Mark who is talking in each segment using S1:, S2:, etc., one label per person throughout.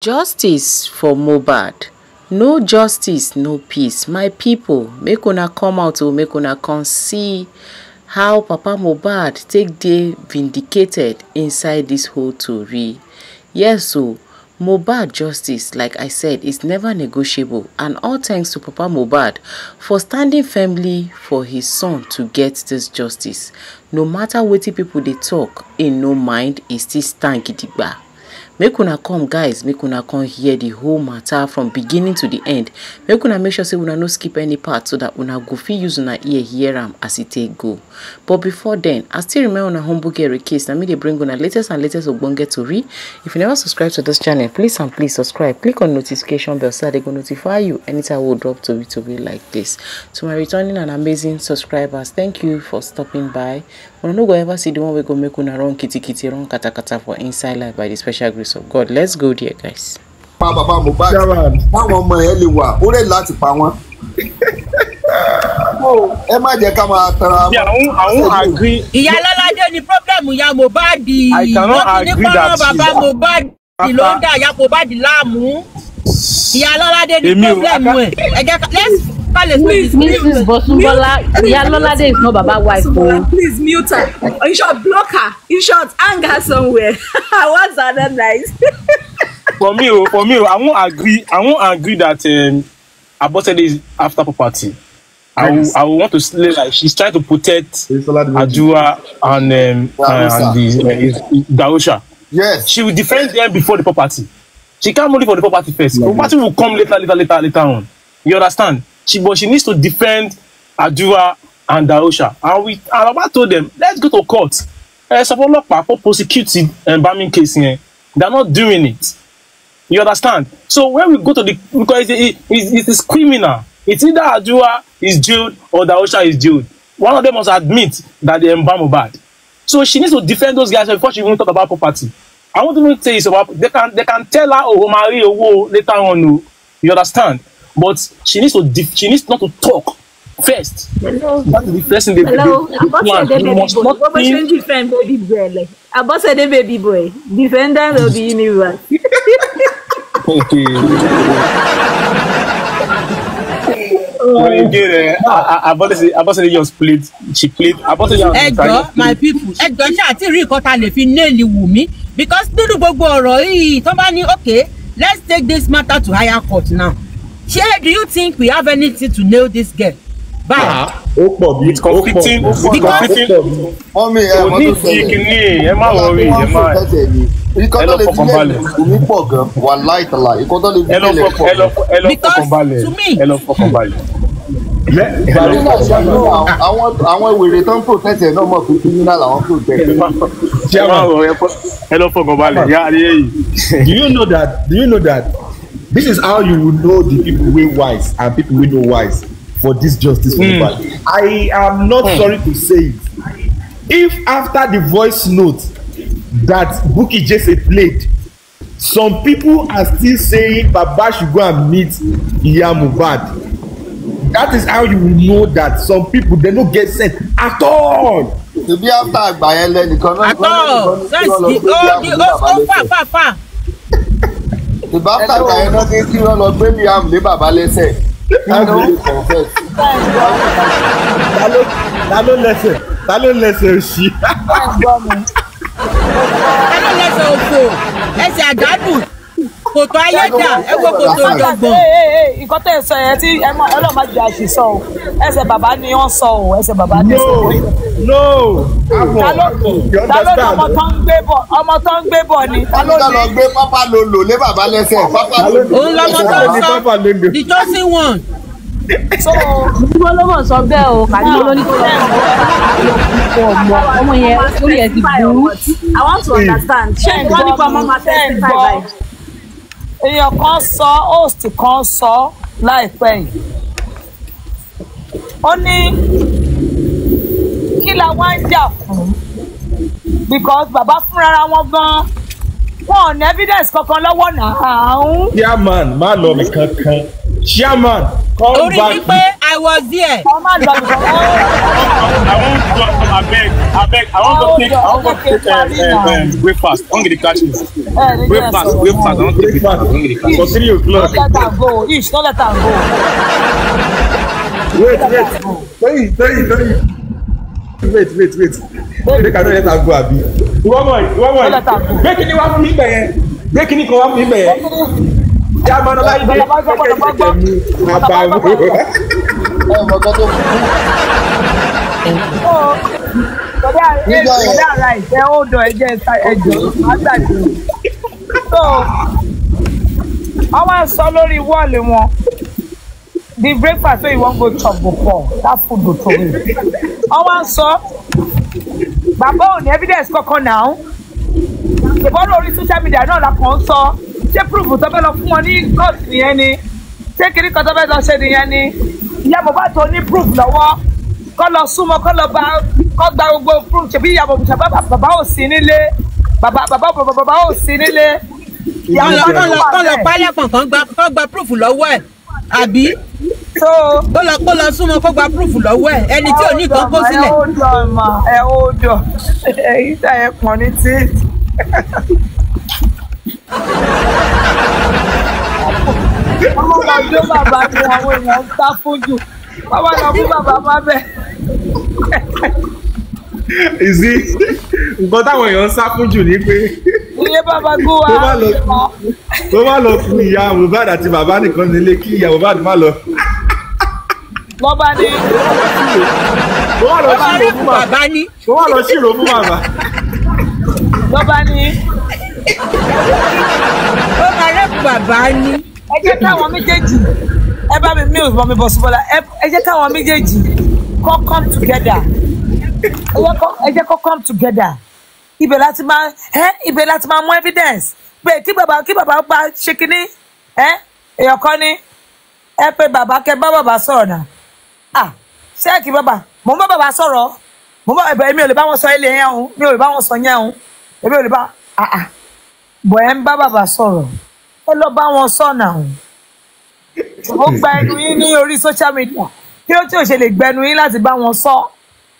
S1: justice for mohbad. No justice no peace. My people, make una come out o make una come see how papa mohbad take dey vindicated inside this whole tori. Yes o mohbad justice like i said is never negotiable. And all thanks to papa mohbad for standing firmly for his son to get this justice. No matter wetin people dey talk, im no mind e still stand gidigba make una come guys. Make una come hear the whole matter from beginning to the end. Make una make sure say una no skip any part so that una go fit use una ear hear am as e take go. But before then i still remain una humble girl case. Na me dey bring una latest and latest ogbonge tori. If you never subscribe to this channel please and please subscribe. Click on notification bell so that they go notify you anytime we drop tori tori like this. To my returning and amazing subscribers thank you for stopping by. Una no go ever see the one wey go make una run kitikiti run katakata for inside life by the special grace of god let's go there guys.
S2: pa bàbá mohbad táwọn ọmọ ẹ lè wà ó rẹ̀ láti pa wọ́n. Ẹ má jẹ́ ká máa tara.
S3: Agree.
S4: ìyá lọ́ládé ni pọ́blẹ́mù ìyá mohbad wọ́n ti ní
S3: that
S4: bàbá mohbad ló ń dà ìyá mohbad láàmú ìyá lọ́ládé ni pọ́blẹ́mù ẹ̀ ẹ jẹ́ ká let's
S5: Please, Mrs. Bosunbola, Iyalolade is not Baba wife.
S6: Bola,
S5: Oh.
S6: please mute her. In short, block her. In short, hang her somewhere. What's other nice?
S3: For me, oh, for me, oh, I won't agree. I won't agree that um, Abosede is after property. I will, I will want to say like she's trying to protect Adua and um, uh, and the uh, Darusha.
S2: yes
S3: She will defend them before the property. She can't only for the property first. Property will come later, later, later, later on. You understand? She but she needs to defend Adua and Darusha. And we and Baba told them, let's go to court. Uh, Sọfọlọpàá for prosecute the embalming case yẹn. They're not doing it. You understand? So when we go to the because it, it, it is criminal. It's either Adua is jailed or Darusha is jailed. One of them must admit that they embalm Mohbad. So she needs to defend those guys before she even talk about property. I won't even say it's about they can they can tell her oh marry owo later on o you understand but she needs to def she needs not to talk first
S6: Hello.
S3: that is the first thing they
S6: Hello.
S3: they they plan
S6: Abosede
S3: you
S6: baby
S3: must
S6: boy.
S3: not
S6: What was
S3: think
S6: defend baby boy? Abosede baby boy. Defendant of the universe.
S3: okay. when you get there abosede just played she played abosede
S4: ẹ jọ my people ẹ jọ ṣáà tí rí nǹkan ta lè fi néèlì wù mí because nínú gbogbo ọ̀rọ̀ yìí tó bá ní okay let's take this matter to higher court now ṣé do you think we have anything to nail this girl? Báyìí
S7: ó pọ̀ bí
S3: it's conflicting it's conflicting
S2: wọ́n mi ẹ̀
S3: kò
S2: wọ́n
S3: ní
S2: tó
S3: ìdí kìíní ẹ má wọrí ẹ má.
S2: ikọ́
S3: ẹ
S2: tó
S3: lọ
S2: lè fi
S3: balẹ̀.
S2: omi pọ̀ gan wà láìtàlà ikọ́ tó lè fi
S3: fọkàn
S2: pọ̀ gan.
S3: ẹ lọ
S4: Because
S3: fọkàn balẹ̀
S4: to me-
S3: ẹ lọ fọkàn balẹ̀.
S2: Ìgbàlódé náà ṣe àwọn àwọn àwọn wèrè tó ń protest ẹ̀ náà mọ̀ pé criminal àwọn protest.
S3: ẹ má wọ ẹ lọ fọkàn balẹ̀ yá adé yìí.
S7: do you know that do you know that this is how you will know the people wey wise and people wey no wise for this justice for
S3: Mm.
S7: Mohbad i am not sorry to say it. If after the voice note that Bukky Jesse played some people are still saying baba should go and meet iya Mohbad. That is how you will know that some people dey no get sense at all.
S2: Ṣèbí after àgbà yẹn lẹ́nìkan náà.
S4: àtọ́ sẹ́ǹsì ó di ó ó fà fà fà
S2: Ìbá after àgbà yẹn náà ní kí wọ́n lọ gbé Liam lé bàbá lẹ́sẹ̀. Ó lè confess.
S7: ta ló ta ló lẹsẹ ta ló lẹsẹ
S4: lẹsẹ òfò ẹsẹ àjádùn ayédà ẹ wo kòtò ìjọgbọn
S8: nǹkan tẹ̀ sọ yẹn tí ọlọ́run má jẹ́ àṣìṣọ o. Ẹsẹ̀ bàbá ni wọ́n sọ o ẹsẹ̀ bàbá ni
S7: no no. Afọ
S8: ta ló ta ní ọmọ
S7: understand
S8: tó ń gbé bọ̀ ọmọ tó ń gbé bọ̀ ni? Ta ló
S2: lọ gbé pápá lolo lé bàbá lẹ́sẹ̀. Pápá lolo.
S4: òun lọmọ tó ń sọ. the chosen one.
S8: So
S5: Ìdúró ló mọ̀ sọ bẹ́ẹ̀ o, Kàdúró ló ní kó lọ́ọ́ ọmọ ọmọ yẹn orí ẹ̀ ti burú.
S6: I want to understand. Ṣé wọ́n nípa ọmọ máa testify báyìí?
S8: Èèyàn kan sọ host kan sọ láìpẹ́ yìí. Ó ní kí la wá ń jà fún? Because bàbá fúnra wọn gan wọn ò ní evidence kankan lọ́wọ́ náà.
S7: Chairman má lọ mi kankan chairman come
S4: orí
S7: back
S4: wípé I was there.
S8: ọmọ àgbà
S3: I want to go abeg abeg I wan go take I wan go take uh, uh, um, breakfast. I wan get the catches breakfast breakfast. I wan take breakfast. I wan get the catches.
S7: for three o'clock.
S8: Don't let am go. Ish, don't let am go.
S7: wait wait. Toyin toyin toyin wait wait wait. Make i no let am go abi.
S8: Don't let am go.
S7: gbé kíní wá fún mi bẹ̀ yẹn gbé kíní kan wá fún mi bẹ̀ máa nọ láyé dé
S8: bá gbọ́.
S7: máa bá wò.
S2: ẹ mọ kọ́ tó kù. Yẹn.
S8: bọ̀dá ara ìfẹ́ ó dọ̀ ẹ̀jẹ̀ ẹ̀jọ̀. So, wọ́n wá sọ lórí wọ́ọ̀lù wọn. The breakfast wey you wan go chop pour, that food go throw away. Wọ́n wá sọ, bàbá ò ní evidence kankan náà. Ìbọn lórí social media náà la kàn ń sọ. Ṣé proof tó fẹ́ lọ fún wọn ní court nìyẹn ni? Ṣé kiri kan tó fẹ́ lọ ṣe nìyẹn ni? Ìyá Mohbad tó ní proof lọ́wọ́ kọ́ lọ súnmọ́ kọ́ lọ bá kọ́ gba gbogbo proof ṣèbí ìyá bàbá bàbá bàbá ò sí nílé bàbá bàbá bàbá ò sí nílé.
S4: kọ́ lọ
S8: Mohbad
S4: pálẹ̀ kọ̀ọ̀kan kọ́ gba proof lọ́wọ́ ẹ̀ àbí kó lọ kó lọ súnmọ́ kó gba proof lọ́wọ́ ẹ̀ ẹni tí ò ní nǹkan kó sílẹ̀.
S8: ẹ ó mà ẹ ó dọ̀ èyí tà ẹ pọ̀ ní tí. Ọmọ jó bàbá ni àwọn èèyàn ń sá fún jù bàbá lọ fún bàbá má bẹ́ẹ̀.
S7: ìsí nǹkan táwọn èèyàn ń sá fún jù ni pé
S8: ilé bàbá gbó wa.
S7: Tó bá lọ- fún ìyá mohbad àti bàbá nìkan nílé kí ìyá mohbad má lọ.
S4: ọba
S7: ṣírò
S4: rẹ́pù
S7: fún bàbá
S4: bàbá ní
S7: kó má lọ ṣírò fún bàbá.
S8: lọ́ba ní.
S4: ọba rẹ́pù bàbá ní.
S8: Ẹ jẹ́ káwọn méjèèjì ẹ bá mi mí òsùnmọ́ mi bọ̀ síbọ̀lá ẹ jẹ́ káwọn méjèèjì kọ́ come together. Ẹ jẹ́ kọ́- come together. Ibẹ̀ láti máa ẹ ibẹ̀ láti máa mú evidence. Pé kí bàbá kí bàbá gba ṣe kínní ẹ èèyàn kan ní ẹ pé bàbá kẹ bá bàbá sọ̀rọ̀ náà. Ah kí bàbá? Mò ń bá bàbá sọ̀rọ̀. Ń bá ẹ̀bẹ̀ mi ò lè bá wọn sọ ilé yẹn o. Mi ò lè bá wọn sọ yẹn o. Èmi ò lè bá bọ̀ ẹ ń bá bàbá sọ̀rọ̀ ẹ lọ bá wọn sọ̀nà. O ó gba ẹnu yín ní orí social media. Kí ló tí ò ṣe lè gbẹnu yín láti bá wọn sọ?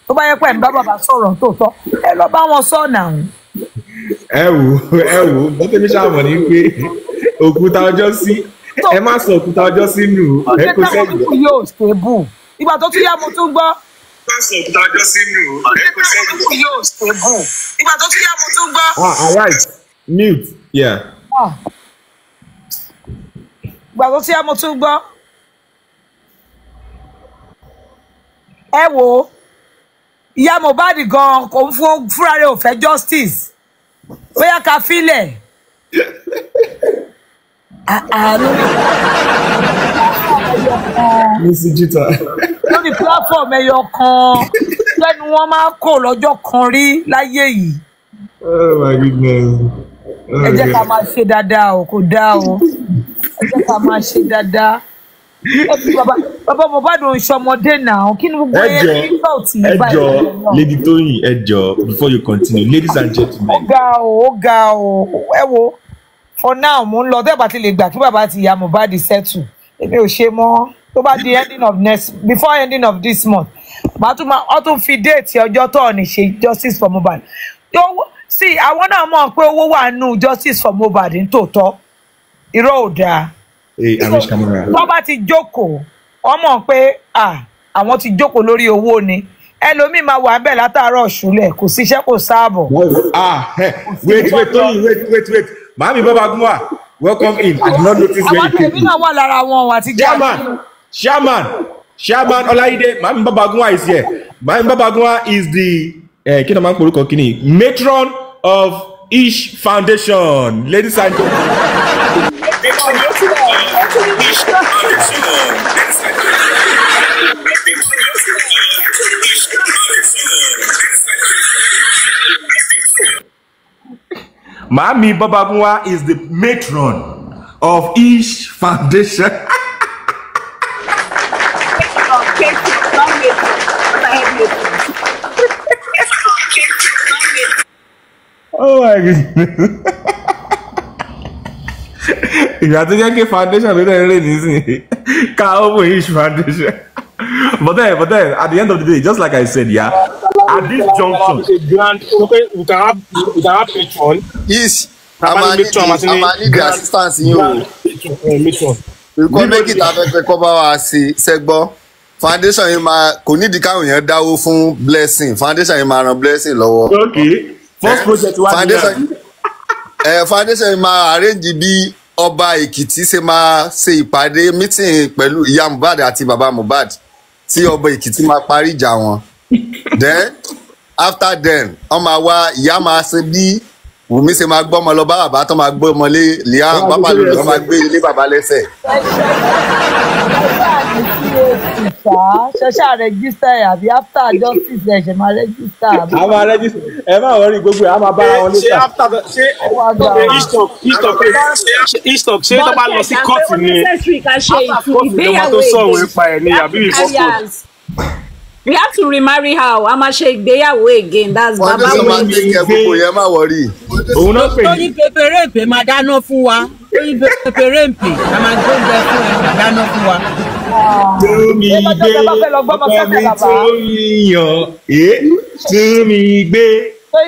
S8: Tó bá yẹ pé ẹ̀ ń bá bàbá sọ̀rọ̀ tòótọ́ ẹ lọ bá wọn sọ̀nà. O.
S7: ẹ wò ẹ wò bọ́tẹ́mi ṣàmọ̀ ní pé òkúta ọjọ́ sí ẹ má sọ òkúta ọjọ́ sínú ẹ
S8: pípù yóò stable. Ìgbà tó tún yá mo tún gbọ́.
S7: Ọjọ́ sínú
S8: ìgbà tó tún yá mo tún gbọ́.
S7: ah alright. Mute. Yeah.
S8: Ah. Ìgbà tó yá mo tún gbọ́. ẹ wo ìyá mohbad gan kò ń fún fúnra rẹ̀ justice bóyá ká filẹ̀.
S7: Missy Jita.
S8: lórí platform ẹyọ kan lẹ́nu wọn máa kó lọ́jọ́ kan rí láyé yìí
S7: oh my goodness.
S8: Ẹ jẹ́ ká máa ṣe dáadáa o kò dáa o. Ẹ jẹ́ ká máa ṣe dáadáa. Bàbá mohbad ò ń ṣọmọdé náà. Kí ni gbogbo
S7: ẹ
S8: ní sọ̀tì
S7: ẹ
S8: báyìí?
S7: jọ
S8: lọ́wọ́?
S7: lady toyin ẹ jọ before you continue ladies and
S8: ó
S7: gentlemen
S8: ga o ó ga o. Ẹ wo for now mo ń lọ. Tẹ́ bá ti lè gbà kí bàbá ti ya mohbad settle èmi ò ṣe mọ́. Tó bá di ending of next before ending of this month màá tún máa ọ tún fi déètì ọjọ́ tó ọ̀ ní ṣe justice for mohbad sí àwọn náà mọ̀ pé owó wà nù justice for mohbad ní tòótọ́. Irọ́ ò dáa. Tó bá ti jókòó wọ́n mọ̀ pé àwọn ti jókòó lórí owó ni. Ẹlòmíì máa wà bẹ́ẹ̀ látàárọ̀ ṣúlẹ̀ kò síṣẹ́ kò sáàbọ̀.
S7: ah eh, wait wait toyin wait wait wait maami baba gunwa welcome in. I did not notice
S8: àwọn
S7: very
S8: tèmi
S7: quickly
S8: náà wà lára wọn àti
S7: chairman chairman chairman ọláyídé maami baba gunwa is here. Maami baba gunwa is the kí ni a máa ń porúkọ kí ni matron of ish foundation ladies and gentlemen. Mami Babagunwa is the matron of Ish Foundation. oh my goodness. ìgbà tó jẹ́ kí foundation ló dẹ̀ ń rè nísìnyí ká open Ish Foundation. but then, but then, at the end of the day, just like I said, yeah, at this junction,
S3: okay we can have we can have patron.
S2: Yes a
S3: Baba
S2: máa
S3: ní
S2: ní
S3: matron, àti
S2: a
S3: ní
S2: máa ní the assistance yín o ìkọ́ méjì tá a fẹ́ fẹ́ kọ́ bá wa ṣe ṣẹ́gbọ́ foundation yìí máa kò nídìí káwọn èèyàn dáwó fún blessing. Foundation yìí máa ran blessing lọ́wọ́.
S7: okay, first project wa ni
S2: ẹ foundation máa arrange bí ọba èkìtì ṣe máa ṣe ìpàdé meeting pẹ̀lú ìyá mohbad àti bàbá mohbad tí ọba èkìtì máa parí ìjà wọn. Then after then wọ́n máa wá ìyá máa ṣe bí wùmí ṣe máa gbọ́mọ lọ bá bàbá tó máa gbọ́mọ lé liam pápá lòlù wọ́n máa gbé ilé bàbá lẹ́sẹ̀.
S8: ṣẹṣẹ rẹjísítà àbí after justice ẹ ṣe máa rẹjísítà
S7: a máa register. Ẹ má wọrí gbogbo ẹ a máa bára wọn
S3: ṣé
S7: létà.
S3: after the ṣé eastop eastop eastop ṣé tó bá lọ sí court ni? after court ni ọmọ tó ẹ̀ àbí before court.
S6: we have to remarry her. A máa ṣe ìgbéyàwó again. That's baba
S2: foundation máa
S6: wey
S2: gbé kẹ gbogbo yẹn má wọrí.
S7: òun náà pè
S4: tó
S7: ní
S4: ní pèpèrèpè máa dáná fún wa. Ní pèpèrèpè a máa gbóúnjẹ fún ẹ máa dáná fún wa.
S8: Ṣé
S7: gbé
S8: lọ́jọ́ tó bá fẹ́ lọ gbọ́mọ
S7: ọkọ mi
S8: sẹ́sẹ̀ bàbá?
S7: tó yíyan ẹ túmí gbé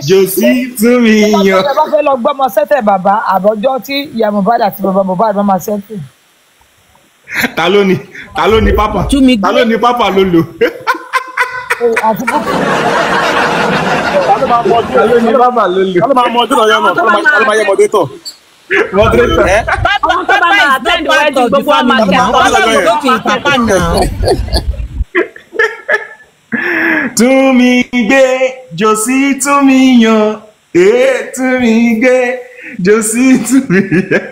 S7: jòsí túmí yan.
S8: ẹ bá fẹ́ lọ gbọ́mọ sẹ́tẹ̀ bàbá àbọ̀jọ́ tí ìyá mohbad àti bàbá mohbad máa máa sẹ́tẹ̀.
S7: ta ló ní ta ló ní pápá ta ló ní pápá ló lò
S3: ta ló máa mọ ọdún
S7: ta ló ní pápá ló lò.
S3: ta ló máa mọ ọdún ọyọ náà ta ló máa- ta ló máa yẹ moderator.
S7: moderator
S6: Àwọn tó bá máa attend wedding, gbogbo wa máa
S4: family.
S6: kẹ́
S4: Àwọn
S6: àwọn
S4: bá
S3: ọmọ
S4: mi ìpàpà náà.
S7: túmí gbé jòsí túmí yan ẹ túmí gbé jòsí túmí yan.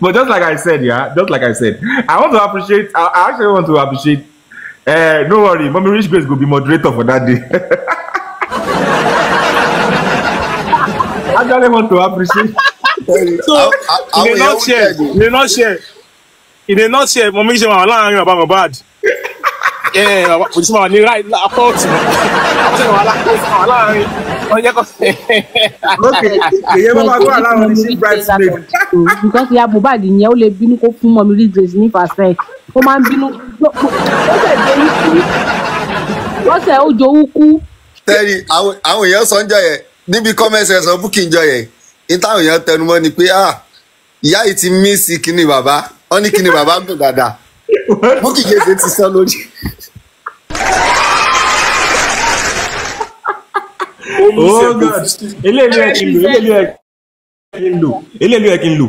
S7: but just like I said, yeah, just like I said, I want to appreciate. I, actually want to appreciate. Uh, no worry, mommy rich grace go be moderator for that day. I actually want to appreciate.
S3: so
S2: Àwọn-
S3: in a nutshell in a nutshell in a nutshell mo méjì máa wà láàárín bàbá mohbad. Òjísé máa wà ní right apá ọ̀tún máa wà lá- wà láàárín wọ́n jẹ́ kọ́.
S7: èyí bá máa gbọ́ àláwọn ní sí bridesmaid.
S5: because ìyá mohbad yẹn ó lè bínú kó fún mọ́mí rí grace ní fàṣẹ. Ó máa ń bínú. Lọ́sẹ̀ jowú kú lọ́sẹ̀ ó jowú kú.
S2: Àwọn àwọn èèyàn sọ ń jọ yẹn níbi kọ́mẹ́sì ẹ̀ sọ búkì ń jọ yẹn ní táwọn èèyàn tẹnumọ́ ni pé ah ìyá yìí ti mí sí kíní bàbá. Wọ́n ní kíní bàbá gùn dáadáa. Búkì gèsè ti sọ lórí.
S7: oh god. Eléyìí ẹ kí n lò eléyìí ẹ kí n lò eléyìí ẹ kí n lò.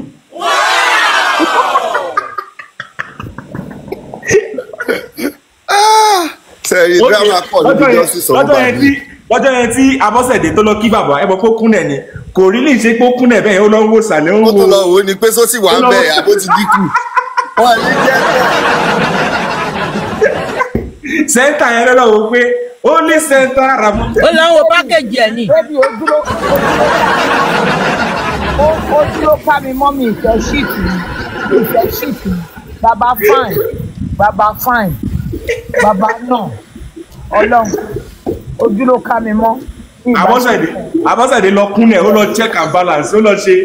S2: tẹ́rì drama pọ̀ níbi
S7: lọ́jọ́ yẹn
S2: justice ọ̀hún
S7: lọ́jọ́ yẹn tí abọ́sẹ̀dé tó lọ kí bàbá ẹ mọ̀ pé ó kúnlẹ̀ ni. Kò rí lè ṣe pé ó kúnlẹ̀ bẹ́ẹ̀ ó lọ ń wo sàlẹ̀ ń
S2: ó tó lọ wò ó ni pé sósì wà ń bẹ̀ àbó ti dínkù. Wọ́n lè jẹ́ bẹ́ẹ̀.
S7: sẹ́ńtà yẹn lọ́dọ̀ wo pé ó ní sẹ́ńtà ramọ́.
S4: ó lọ ń wo pákéjì ẹ̀
S8: bébí ó dúró. Ká mi mọ́ mi ìfẹ́ ṣíìtì mi ìfẹ́ ṣíìtì mi. Bàbá fine bàbá fine bàbá náà ọlọ́run ó dúró ká mi mọ́.
S7: abọ́sẹ̀dé lọ kúnlẹ̀ ó lọ check and balance ó lọ ṣe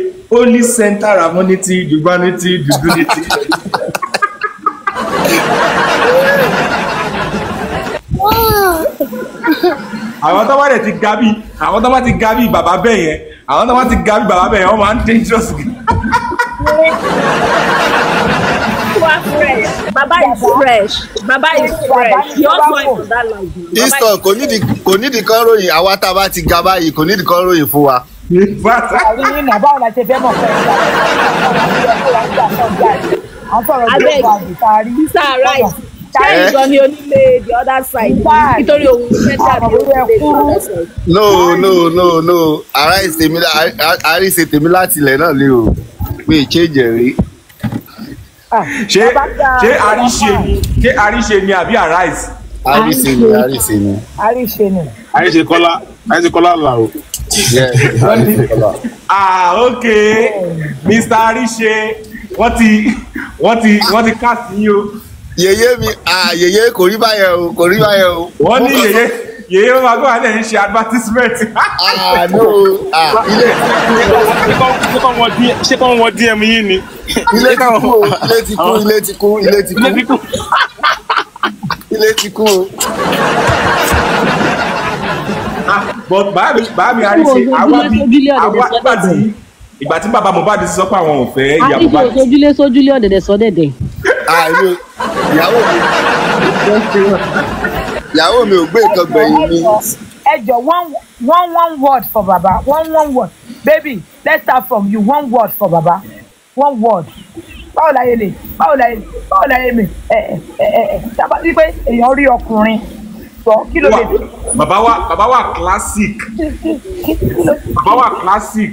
S7: ní sẹ́ńtà ramọ́nítì dùgbánítì dùdúnítì. àwọn tó bá dẹ̀ ti ga bí àwọn tó bá ti ga bí bàbá bẹ́ẹ̀ yẹn àwọn tó bá ti ga bí bàbá bẹ́ẹ̀ yẹn wọ́n máa ń dangerous.
S6: Baba is fresh. Baba is fresh. Your voice for that language.
S2: easton kò nídìí kò nídìí kan ròyìn àwa tá a bá ti ga báyìí kò nídìí kan ròyìn fún wa.
S8: àrí yín náà báwo la ṣe fẹ́ mọ̀ fẹ́ ìgbà àwọn sọ̀rọ̀ bí ó bá jù tá a rí.
S6: Mr. Rice. Ṣé ìjọ ni onílé the other side? Nítorí òun fẹ́ dàbí
S8: Àwọn
S6: onílé the other side.
S2: no no no no àríṣe tèmi láti ilẹ̀ náà lé o pé ìchéjì rí.
S7: Ṣé ṣé àríṣe ni ṣé àríṣe ni àbí arise.
S2: àríṣe ni àríṣe ni.
S8: àríṣe ni.
S3: àyíṣe kọ́lá àyíṣe kọ́lá là o.
S7: ah ok mr àríṣe wọ́n ti wọ́n ti wọ́n ti cast yín o.
S2: yèyé mi ah yèyé kò rí báyẹn o kò rí báyẹn o.
S7: wọ́n ní yèyé yèyé ó máa gbọ́ wà lẹ́yìn ṣe advertisement.
S2: ah no ah ilé
S3: ṣé kọ́ wọn dm yín ni.
S2: ilé ti kú ilé ti kú ilé ti kú ilé ti
S3: ilé bí
S2: kú
S3: kú.
S2: ilé ti kú o.
S7: but bàámi bàámi àríṣe
S5: Ojú
S7: àwa
S5: ojúlé
S7: bí àwa nígbà tí ìgbà tí bàbá mohbad ti sọ pé àwọn ò fẹ́ ìyá
S5: àdìsí
S7: mohbad
S5: òṣojúlé sójúlé ọ̀dẹ̀dẹ̀ sọ́dẹ̀dẹ̀.
S2: ah èmi ìyàwó mi ìyàwó mi ò gbé nǹkan gbẹ̀yìn mi.
S8: ẹ jọ one one one word for baba one one word. Baby let's start from you. One word for baba. One word. Báwo la yẹ lè? Báwo la yẹ báwo la yẹ mi? Ẹ ẹ ẹ ẹ sábà wípé èèyàn rí ọkùnrin sọ kí ló lè
S7: Wà- bàbá wa bàbá wa classic. Bàbá wa classic.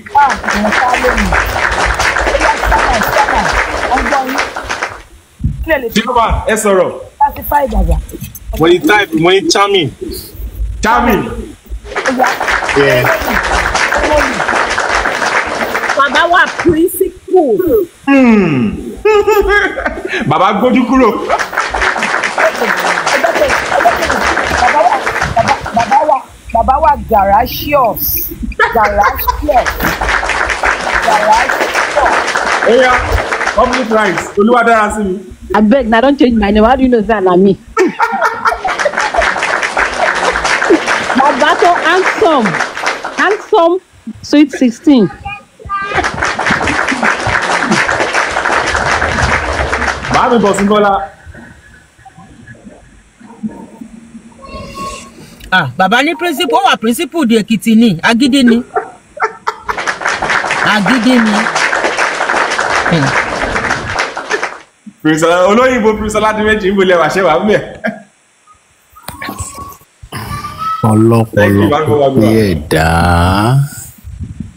S8: Sábà ọgbọ́n yín. Kí lè lè
S7: gentleman ẹ sọ̀rọ̀.
S8: Classify bàbá
S3: mo ní type mo ní charming.
S7: charming
S3: Yeah.
S6: bàbá wa principal.
S7: Bàbá gbójú kúrò.
S8: Bàbá wa bàbá wa garasius garasius garasius
S7: oya public rights. Olúwa dára sí mi.
S5: abeg na don change my name. How do you know say na me. baba so handsome handsome sweet sixteen.
S7: bàámi bọ̀ sí bọ́lá
S4: ah bàbá ní principal ó wà principal di èkìtì ni agídí ni agídí ni
S7: olóyìnbó prince aládìméjì ń bolẹ̀ wàṣẹ wà mẹ́.
S9: Ọlọ́pọlọ pípé ẹ̀dá.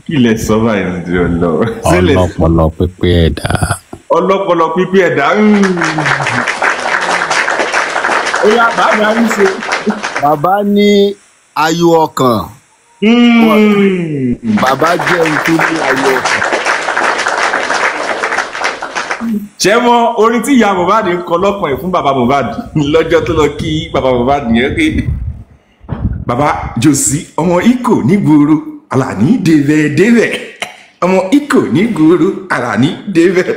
S7: Kí lẹ sọ báyìí ní ìdílé ọlọ sílẹ̀
S9: ọlọ́pọlọ pípé ẹ̀dá.
S7: Ọlọ́pọlọ pípé ẹ̀dá oya bàámi àríṣe.
S2: bàbá ní ayọ̀ ọkàn. Bàbá jẹ́ ohun tó ní ayọ̀ ọkàn.
S7: ṣé mọ orin tí ìyá mohbad ń kọ lọ́kàn ẹ̀ fún bàbá mohbad lọ́jọ́ tó lọ kí bàbá mohbad yẹn pé bàbá jòsí ọmọ ikọ̀ nígboro alani dèvẹ̀ ọmọ ikọ̀ nígboro alani dèvẹ̀.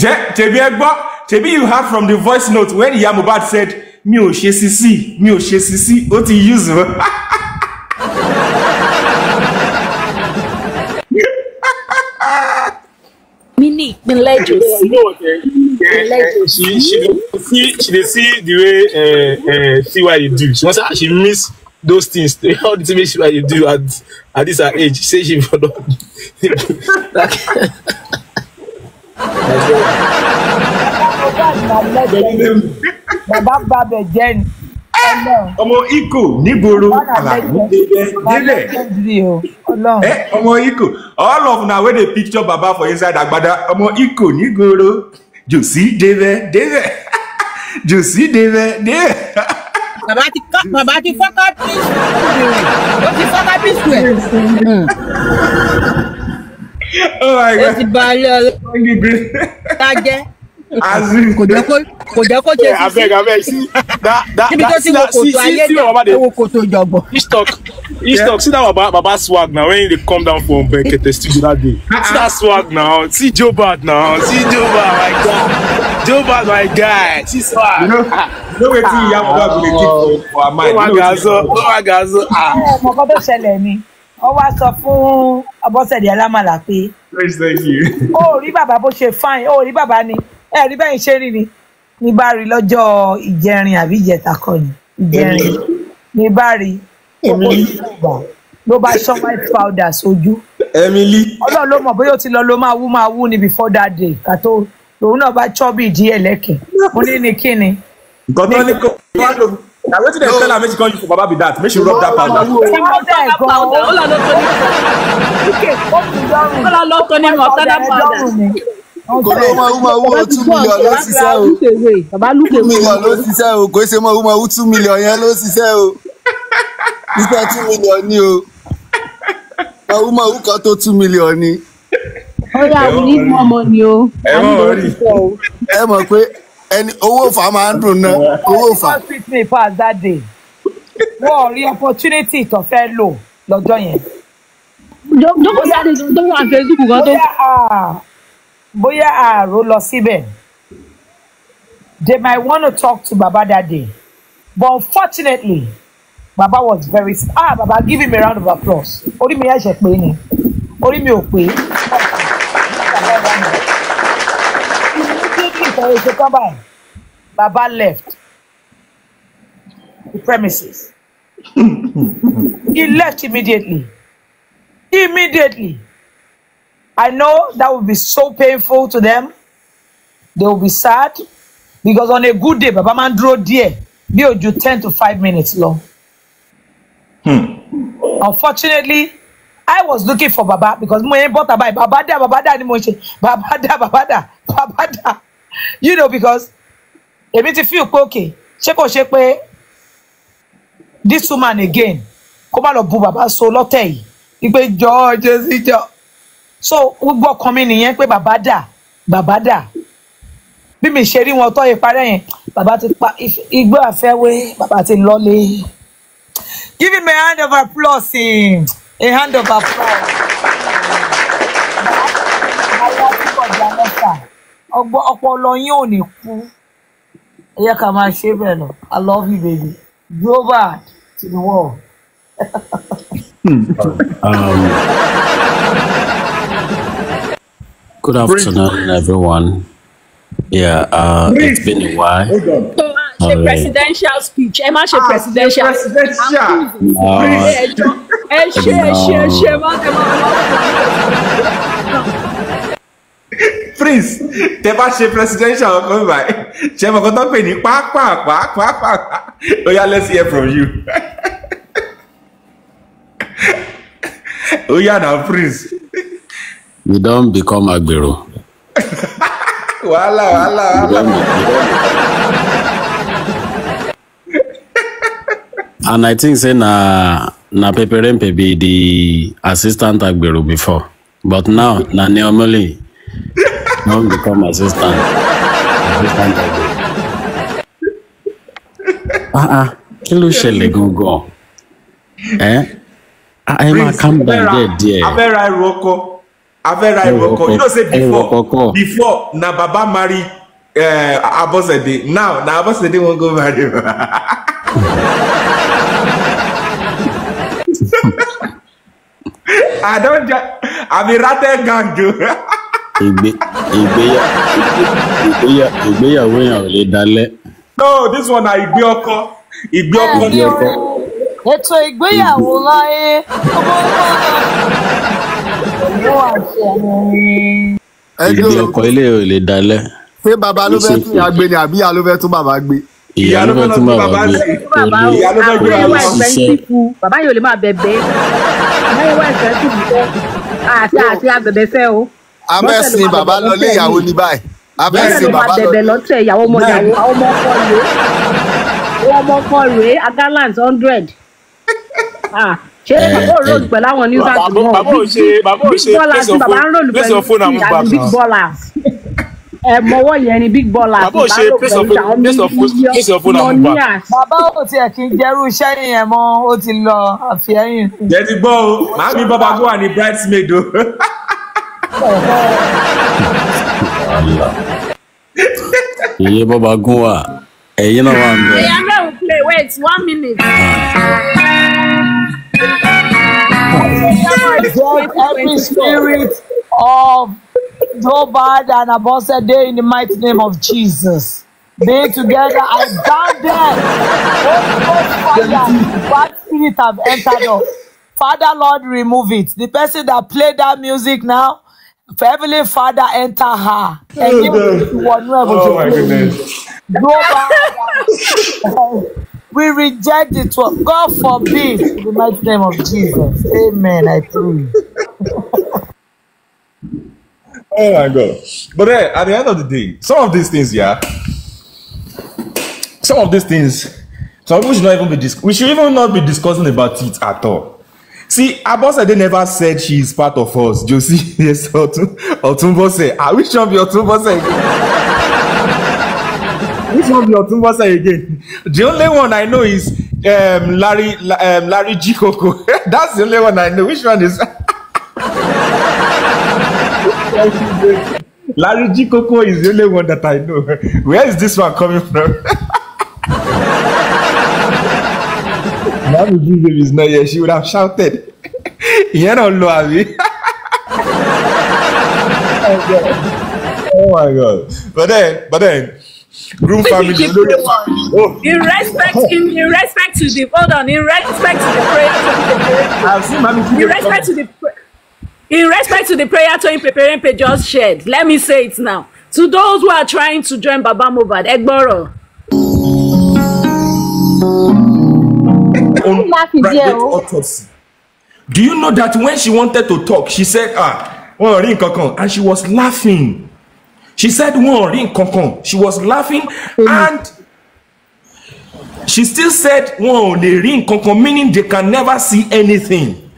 S7: ṣe tèmi ẹ gbọ́ tèmi you heard from the voice note when ìyá mohbad said mi ò ṣe sisi mi ò ṣe sisi ó ti use.
S6: Ní ìpínlẹ̀
S3: you know what eh, eh, eh, she she dey see she dey see the way uh, uh, see why dey do she wan say ah, she miss those things all the things wey she dey do at at this her age say she for don
S8: bàbá jẹ ni Ọlọ́run
S7: ọmọ ikọ nígboro alani. Débẹ débẹ
S8: Ọlọ́run o Ọlọ́run
S7: ẹ ọmọ ikọ all of una wey dey picture baba for inside agbada ọmọ ikọ nígboro. Jòsí débẹ débẹ jòsí débẹ débẹ.
S4: bàbá ti ká bàbá ti fọ́ká píìsì ó ti fọ́ká píìsì ẹ̀
S7: oh my
S4: ó ti ba ilé ọlọ́ta jẹ́?
S7: azin
S4: kò jẹ́ kó kò jẹ́ kó ṣe
S3: that
S4: níbi tó ti
S3: see
S4: wo kòtò ayé
S3: dey
S4: wo kòtò jọ̀gbọ̀n.
S3: each talk each talk see that baba baba swag na when he dey come down from benkete studio that day. See that swag now. See joe bad now. See joe bad my guy. Joe bad my guy. See swag.
S7: You know you know wetin ìyá mohbad go dey keep for for her mind.
S3: Ó gazo
S7: wetin
S3: ó ma gazo ah
S8: ẹ mọ kọ́ tó ṣẹlẹ̀ ni wọ́n wá sọ fún abọ́sẹ̀dé alámàlà pé
S7: praise thank you
S8: ó rí bàbá bó ṣe fáìn ó rí bàbá ni ẹ rí bẹ́ẹ̀ ṣe rí ni. Ní bá rí lọ́jọ́ ìjẹrin àbí ìjẹta kọ́ ni. Ìjẹrin. Ní bá rí ó kó ìgbà. Ló bá ṣán white powder sójú.
S7: Emily.
S8: Ọlọ́run ló mọ̀ bóyá ó ti lọ ló máa wú máa wú ni before that day. Ká tó lòun náà bá chọ́bì díẹ̀ lẹ́kẹ̀. Mo ní ní kíni
S7: nǹkan tó ní kó wá lò na wetin dem tell am make she come use for baba be that make she rub that powder.
S8: powder ẹ̀ gan-an. ó
S6: ó lọ lọ tó ní ní ọ̀tọ́dá powder
S2: kò ló máa wú máa wú o two million ló ṣiṣẹ́ o two million ló ṣiṣẹ́ o kò ṣe máa wú máa wú two million yẹn ló ṣiṣẹ́ o ṣiṣẹ́ two million ni o máa wú máa wú kan tó two million ni
S5: Oya, we need more money o.
S7: ẹ mọ̀ rí.
S2: ẹ mọ̀ pé ẹni owó fà máa ń dùn náà owó fà.
S8: What fit me pass that day? Wọ́n rí opportunity tó fẹ́ lò lọ́jọ́ yẹn.
S5: Jó- Jókòó jáde tó wà Facebook kan tó.
S8: Bóyá ààrò lọ síbẹ̀. They might want to talk to Baba that day. But unfortunately, Baba was very ah Baba give him a round of applause. Orí mi ẹ̀ṣẹ̀ pé ni. Orí mi ò pé. Baba left the premises. He left immediately. Immediately. I know that would be so painful to them. They will be sad. Because on a good day, Baba máa ń dúró díẹ̀. Bí ojú ten to five minutes lọ. Unfortunately, I was looking for Baba because mo yẹn bọ́tà báyìí Baba dà Baba dà ni mo ṣe. Baba dà Baba dà Baba dà you know because èmi ti feel pé okay ṣé kò ṣe pé this woman again kó má lọ bu Baba so lọ́tẹ̀ yìí. Ìpè jọ jésì jọ so gbogbo ọkàn mi nìyẹn pé bàbá dà bàbá dà. Bí mi ṣe rí wọn tọ́ ìparẹ́ yẹn bàbá ti pa igbó àfẹ́wé bàbá ti lọ́lé. Give him a hand of applause him a hand of applause. Ọgbọ́n ọpọlọ yín ò ní kú. Ẹ yẹ ká máa ṣe bẹ́ẹ̀ lọ. I love you baby. Go back to the world.
S9: Um, good afternoon, everyone. Yeah, uh, it's been a while.
S6: So, uh, ṣe
S9: Alright.
S6: presidential speech. Ẹ má ṣe presidential
S7: presidential.
S6: Ẹ ṣe ẹ ṣe ẹ ṣe má ẹ má
S7: prince tẹ bá ṣe presidential ọkọ mi báyìí ṣe mọ̀ kó tó pè ní pápápápápá oya let's hear from you. Oya na prince
S9: you don't become agbero.
S7: wàhálà wàhálà wàhálà.
S9: and I think say na na Peperempe be the assistant agbero before, but now na Neomoli don become assistant assistant agbero. Ah ah, kí ló ṣẹlẹ̀ gangan? Ẹ ẹ máa calm down díẹ̀ díẹ̀.
S7: abẹ́ra ẹrù ọkọ ọkọ
S9: ọkọ.
S7: you know say before before na baba marry uh, abosede now na abosede wan go marry i don ja i be rattle gang
S9: ìgbéyàwó yẹn ò lè dalẹ̀.
S7: no this one na ìgbé ọkọ. Ìgbé ọkọ.
S8: ètò ìgbéyàwó láyé. Ọmọ ọmọ àṣẹ ni.
S9: Ìgbé ọkọ ilé ò lè dalẹ̀.
S2: ṣé baba ló fẹ́ tún ìyá gbé ni àbí ìyá ló fẹ́ tún bàbá gbé.
S9: Ìyá ló fẹ́ tún bàbá gbé.
S5: Bàbá
S7: Ìyá ló fẹ́ gbé
S5: expensive fún. Bàbá yóò lè máa bẹ̀bẹ̀. Bàbá yóò wá expensive fẹ́. Àti àti abẹ̀bẹ̀ fẹ́ o.
S2: abẹ́sìn bàbá lọ lé ìyàwó ní báyìí
S5: máa
S2: bàbá lọ
S5: bẹ̀bẹ̀ lọ́tẹ̀ ìyàwó ọmọ ìyàwó ọmọ ọkọ rèé. Ọmọ ọkọ rèé Agalant hundred. Ṣé bàbá ò ròlù pẹ̀lú àwọn New Zealand
S3: Bàbá- bàbá ò ṣe- bàbá ò
S5: Big
S3: ṣe
S5: ballers
S3: place
S5: ni
S3: of
S5: bàbá ń
S3: phone-
S5: ròlù pẹ̀lú àti big ballers. Ẹ mọwọ́ yẹn ni big ballers.
S3: Bàbá ò ṣe
S5: bá rò
S3: place of
S5: pẹ̀lú àwọn
S3: back.
S5: millionaires.
S8: bàbá ò tiẹ̀ kí n jẹ́rú iṣẹ́ yẹn mọ́ ó ti lọ àfihàn.
S7: jẹ́ ti gbọ́ o màámi bàbá tó wà ní bridesmaid o.
S9: Iye bọ́ba gún wà. Ẹ̀yin náà wà ń bẹ̀.
S6: Ẹ̀yà mẹ́rin play wait one minute.
S8: Get every spirit of Jobad and Abosede in the mighty name of Jesus. Be together I bound them. Holy Ghost fire, bad spirit have entered us. Father Lord, remove it. The person that played that music now, Heavenly Father, enter her. And you will know
S7: oh my goodness.
S8: Global. we reject it. God forbid. In the mighty name of Jesus. Amen. I pray.
S7: Oh my god. But then at the end of the day, some of these things, yeah. Some of these things, some people should not even be dis- we should even not be discussing about it at all. See Abosede never said she is part of us. Josie, yes, Otun, Otunbose. Ah, which one be Otunbose again? which one be Otunbose again? The only one I know is um, Larry La- um, Larry G Coco. That's the only one I know. Which one is? Larry G Coco is the only one that I know. Where is this one coming from? Larry G baby is not here. She would have shouted. Ìyẹn náà lọ àbí. Oh my God. But then, but then, room family. olórí family. Oh,
S6: In respect, in, in respect to the hold on, in respect to the prayer to the
S7: I've seen Mami
S6: in respect to the in respect to the prayer Toyin Peperempe just shared, let me say it now. To those who are trying to join Baba Mohbad,
S7: private
S5: there, oh.
S7: autopsy. Do you know that when she wanted to talk, she said, ah, wọn ò rí nǹkan kan, and she was laughing. She said, wọn ò rí nǹkan kan. She was laughing, and she still said, wọn ò lè rí nǹkan kan, meaning they can never see anything.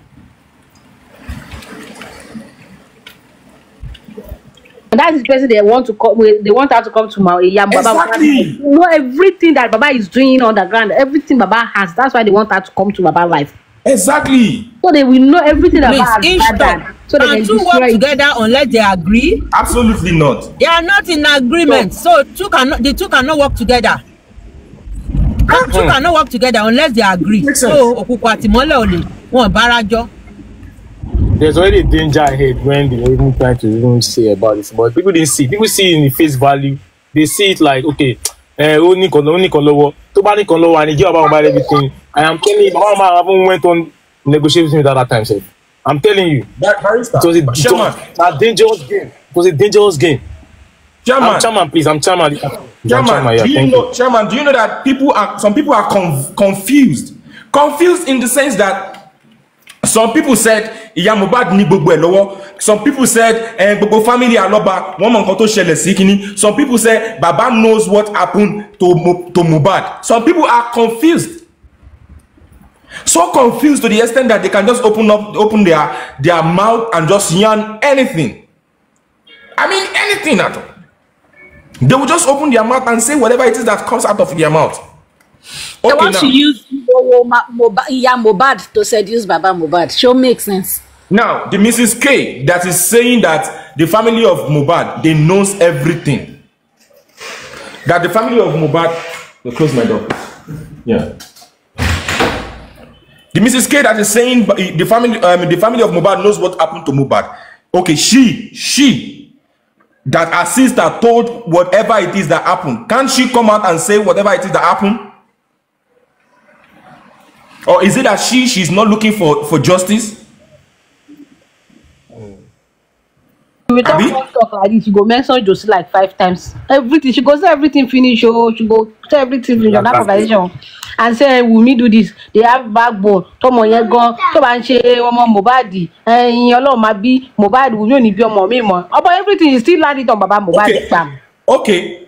S5: And that is the person they want to come. They want her to come to my Yam Baba.
S7: Exactly.
S5: You know everything that Baba is doing on the ground. Everything Baba has. That's why they want her to come to Baba life.
S7: Exactly.
S5: So they will know everything
S4: Please,
S5: has done.
S4: stop.
S5: So they
S4: can two work
S5: it.
S4: together unless they agree?
S7: Absolutely not.
S4: They are not in agreement. So two cannot the two cannot work together. Two two cannot work together unless they agree. So òkùnkùn àtìmọ́lẹ̀ ò lè wọn bára jọ.
S3: there's already a danger ahead when they even trying to even say about this but people didn't see people see it in the face value they see it like okay ẹ ó ní kan ó ní kan lọ́wọ́ tó bá ní kan lọ́wọ́ give baba mohbad everything. I am telling you baba mohbad even went on negotiating with at that time sef i'm telling you. It was a it was a dangerous game. It was a dangerous game.
S7: Chairman.
S3: i'm chairman please. I'm chairman. I'm
S7: Chairman,
S3: chairman yeah
S7: do you know,
S3: you.
S7: Chairman, do you know that people are some people are conf- confused, confused in the sense that some people said ìyá Mohbad ní gbogbo ẹ̀ lọ́wọ́. Some people said eh, gbogbo family alọba wọ́n mọ nǹkan tó ṣẹlẹ̀ sí kínní some people said baba knows what happened to to Mohbad. Some people are confused. So confused to the extent that they can just open up open their their mouth and just yarn anything. I mean anything at all. They will just open their mouth and say whatever it is that comes out of their mouth.
S6: they
S7: Okay,
S6: want
S7: now,
S6: to use Iya Mohbad to seduce Baba Mohbad. Sure makes sense.
S7: now the Mrs. K that is saying that the family of Mohbad they knows everything. That the family of Mohbad, they close my door. Yeah. The Mrs. K that is saying the family, um, the family of Mohbad knows what happened to Mohbad. Okay, she, she, that her sister told whatever it is that happened. Can't she come out and say whatever it is that happened? Or is it that she, she's not looking for, for justice?
S5: We
S7: Abi?
S5: one talk like this. She go mention Josie like five times. Everything. She go say everything finish. Oh, she go say everything finish on that conversation. And say Wunmi do this. They have backbone. Tọmọ yẹn gan. Tó bá ń ṣe ọmọ Mohbad. Ẹyin Ọlọ́run máa bí Mohbad Wunmi ò ní bí ọmọ mi mọ́. Ọmọ everything is still landing on Baba Mohbad
S7: Okay.
S5: gbam.
S7: Okay.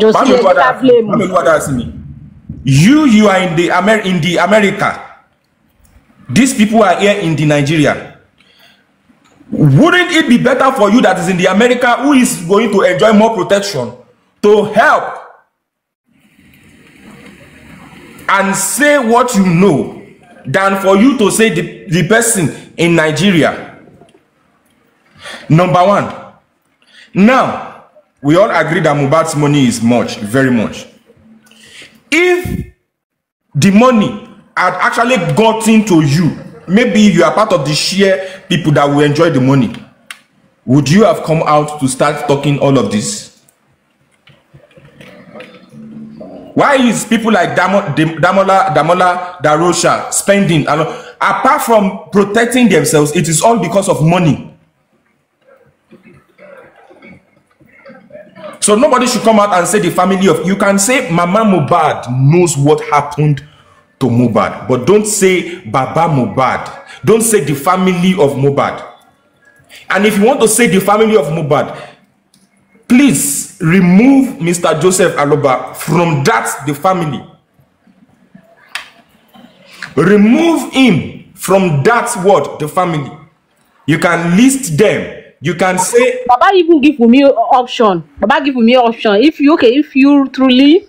S5: Josie, you
S7: Oluwada-
S5: can't blame
S7: You, you are in the Amer in the America. These people are here in the Nigeria. Wouldn't it be better for you that is in the America who is going to enjoy more protection to help and say what you know than for you to say the, the person in Nigeria? Number one. Now, we all agree that Mohbad's money is much, very much. If the money had actually gotten to you, maybe you are part of the share people that will enjoy the money, would you have come out to start talking all of this? Why is people like Damola, Damola, Darosha spending? Apart from protecting themselves, it is all because of money. So nobody should come out and say the family of you can say Mama Mohbad knows what happened to Mohbad, but don't say Baba Mohbad. Don't say the family of Mohbad. And if you want to say the family of Mohbad, please remove Mr. Joseph Aloba from that the family. Remove him from that word the family you can list them you can say
S5: baba even give me option. Baba give me option. If you okay if you truly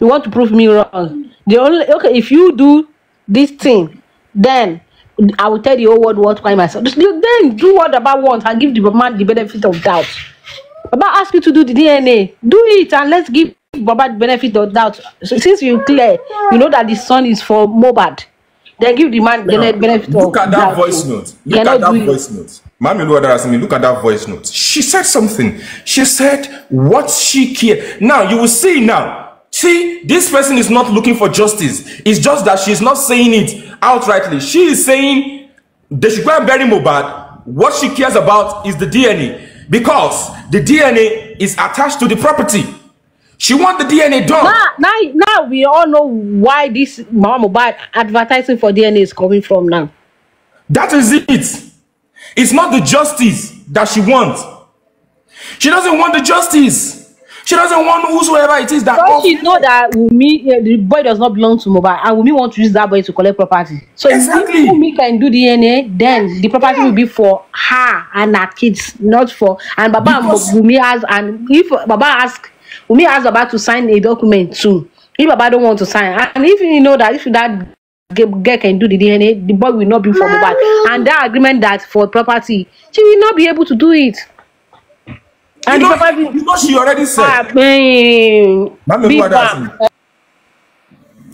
S5: you want to prove me wrong the only okay if you do this thing then i will tell the whole world what crime myself. Then do what baba want and give the man the benefit of doubt. Baba ask you to do the dna do it and let's give baba the benefit of doubt. So since you clear you know that the son is for mobad then give the man the benefit of
S7: look at that
S5: doubt.
S7: voice note. Look at that voice note. Mami Luadarasimi, look at that voice note. She said something. She said what she cared. Now you will see now. See, this person is not looking for justice. It's just that she's not saying it outrightly. She is saying they should go and bury Mobad. What she cares about is the DNA because the DNA is attached to the property. She want the DNA done.
S5: now now now we all know why this mama mohbad advertising for dna is coming from now
S7: That is it. It's not the justice that she wants. She doesn't want the justice. She doesn't want whosoever it is that.
S5: Because she know that Wumi, uh, the boy does not belong to Mohbad, and Wumi want to use that boy to collect property. So
S7: Exactly.
S5: if Wumi can do DNA, then the property will be for her and her kids, not for. And Baba
S7: Because-
S5: and Wumi has, and if Baba ask, Wumi ask Baba to sign a document too. If Baba don't want to sign, and if you know that if that girl can do the DNA, the boy will not be for Mohbad, and that agreement that for property, she will not be able to do it.
S7: You
S5: And
S7: know,
S5: the property.
S7: you know she already said. Luadarasimi.
S5: bang.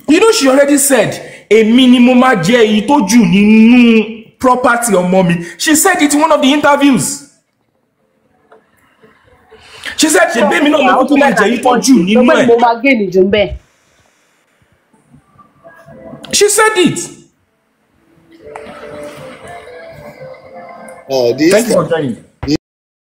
S7: You know she already said èmi ni mo máa jẹ èyí tó jù nínú property ọmọ mi. She said it in one of the interviews. She said ṣe bẹ́ẹ̀ mi náà mo tó máa jẹ èyí tó jù nínú ẹ̀. She said it.
S2: Uh, this
S7: Thank you for joining.